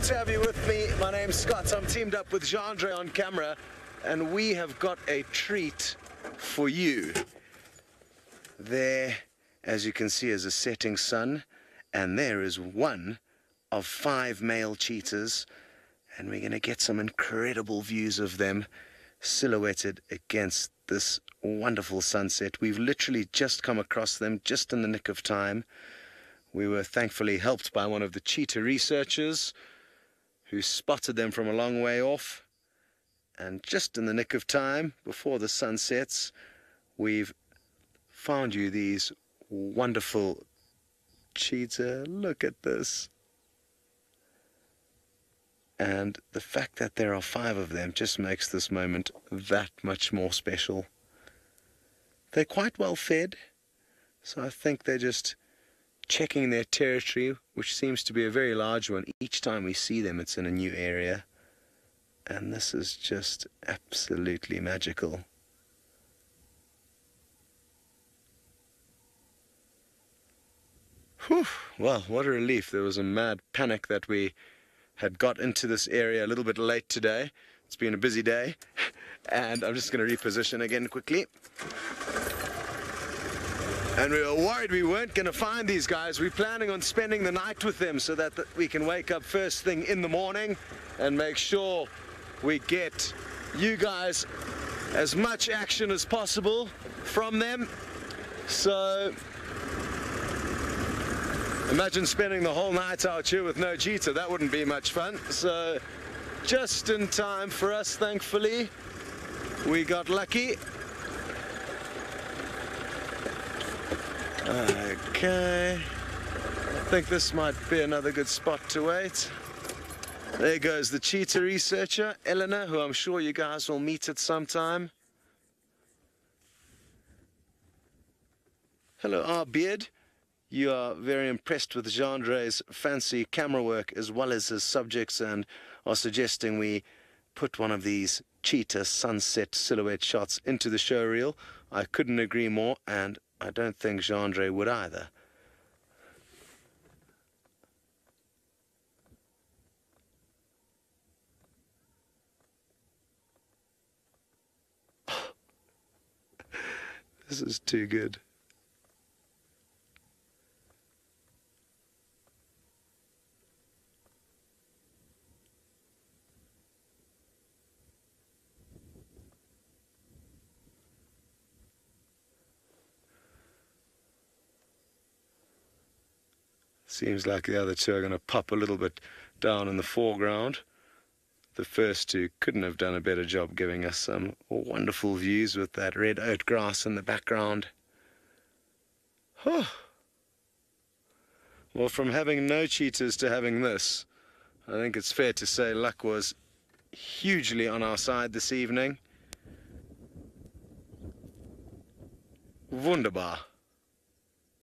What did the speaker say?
Good to have you with me. My name's Scott. I'm teamed up with Jandre on camera, and we have got a treat for you. There, as you can see, is a setting sun, and there is one of five male cheetahs, and we're going to get some incredible views of them silhouetted against this wonderful sunset. We've literally just come across them just in the nick of time. We were thankfully helped by one of the cheetah researchers who spotted them from a long way off. And just in the nick of time, before the sun sets, we've found you these wonderful cheetah. Uh, look at this. And the fact that there are five of them just makes this moment that much more special. They're quite well fed, so I think they're just checking their territory, which seems to be a very large one. Each time we see them, it's in a new area. And this is just absolutely magical. Whew. Well, what a relief. There was a mad panic that we had got into this area a little bit late today. It's been a busy day. And I'm just going to reposition again quickly. And we were worried we weren't going to find these guys. We're planning on spending the night with them so that we can wake up first thing in the morning and make sure we get you guys as much action as possible from them. So imagine spending the whole night out here with no cheetah. That wouldn't be much fun. So just in time for us, thankfully, we got lucky Okay. I think this might be another good spot to wait. There goes the cheetah researcher, Eleanor, who I'm sure you guys will meet at some time. Hello, R. Beard. You are very impressed with Jandre's fancy camera work as well as his subjects and are suggesting we put one of these cheetah sunset silhouette shots into the show reel. I couldn't agree more and I don't think Jandre would either. this is too good. Seems like the other two are going to pop a little bit down in the foreground. The first two couldn't have done a better job giving us some wonderful views with that red oat grass in the background. Oh. Well, from having no cheetahs to having this, I think it's fair to say luck was hugely on our side this evening. Wunderbar.